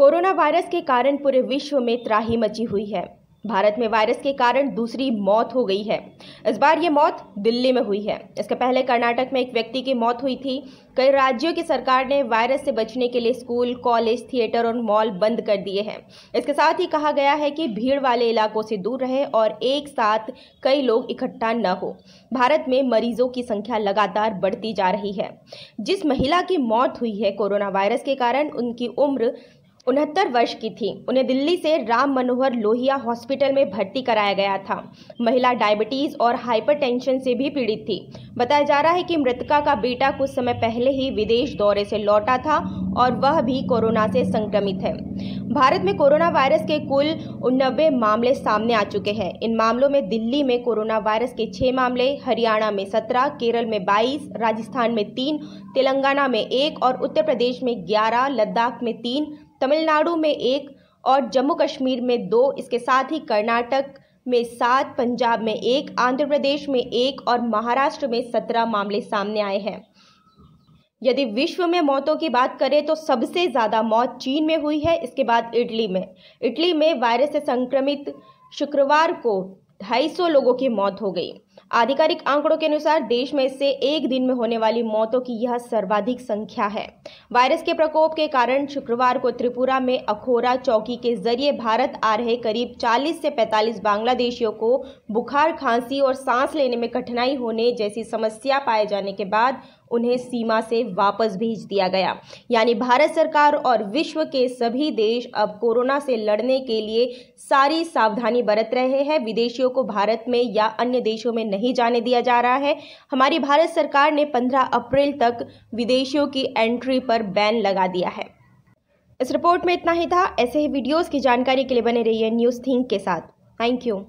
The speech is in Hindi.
कोरोना वायरस के कारण पूरे विश्व में त्राही मची हुई है। भारत में वायरस के कारण दूसरी मौत हो गई है। इस बार ये मौत दिल्ली में हुई है। इसके पहले कर्नाटक में एक व्यक्ति की मौत हुई थी। कई राज्यों की सरकार ने वायरस से बचने के लिए स्कूल, कॉलेज, थिएटर और मॉल बंद कर दिए हैं। इसके साथ ही कहा गया है कि भीड़ वाले इलाकों से दूर रहे और एक साथ कई लोग इकट्ठा न हो। भारत में मरीजों की संख्या लगातार बढ़ती जा रही है। जिस महिला की मौत हुई है कोरोना वायरस के कारण, उनकी उम्र उनहत्तर वर्ष की थी। उन्हें दिल्ली से राम मनोहर लोहिया हॉस्पिटल में भर्ती कराया गया था। महिला डायबिटीज़ और हाइपरटेंशन से भी पीड़ित थी। बताया जा रहा है कि मृतका का बेटा कुछ समय पहले ही विदेश दौरे से लौटा था और वह भी कोरोना से संक्रमित है। भारत में कोरोना वायरस के कुल उन्नबे मामले सामने आ चुके हैं। इन मामलों में दिल्ली में कोरोना वायरस के छः मामले, हरियाणा में सत्रह, केरल में बाईस, राजस्थान में तीन, तेलंगाना में एक और उत्तर प्रदेश में ग्यारह, लद्दाख में तीन तमिलनाडु में एक और जम्मू कश्मीर में दो, इसके साथ ही कर्नाटक में सात, पंजाब में एक, आंध्र प्रदेश में एक और महाराष्ट्र में सत्रह मामले सामने आए हैं। यदि विश्व में मौतों की बात करें तो सबसे ज़्यादा मौत चीन में हुई है, इसके बाद इटली में। इटली में वायरस से संक्रमित शुक्रवार को 250 लोगों की मौत हो गई। आधिकारिक आंकड़ों के अनुसार देश में से एक दिन में होने वाली मौतों की यह सर्वाधिक संख्या है। वायरस के प्रकोप के कारण शुक्रवार को त्रिपुरा में अखोरा चौकी के ज़रिए भारत आ रहे करीब 40 से 45 बांग्लादेशियों को बुखार, खांसी और सांस लेने में कठिनाई होने जैसी समस्या पाए जाने के बाद उन्हें सीमा से वापस भेज दिया गया। यानी भारत सरकार और विश्व के सभी देश अब कोरोना से लड़ने के लिए सारी सावधानी बरत रहे हैं। विदेशियों को भारत में या अन्य देशों में नहीं जाने दिया जा रहा है। हमारी भारत सरकार ने 15 अप्रैल तक विदेशियों की एंट्री पर बैन लगा दिया है। इस रिपोर्ट में इतना ही था। ऐसे ही वीडियोस की जानकारी के लिए बने रहिए न्यूज़ थिंक के साथ। Thank you